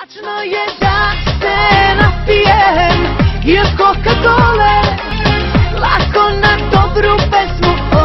Tačno je da se napijem, iako kad dole, lako na dobru pesmu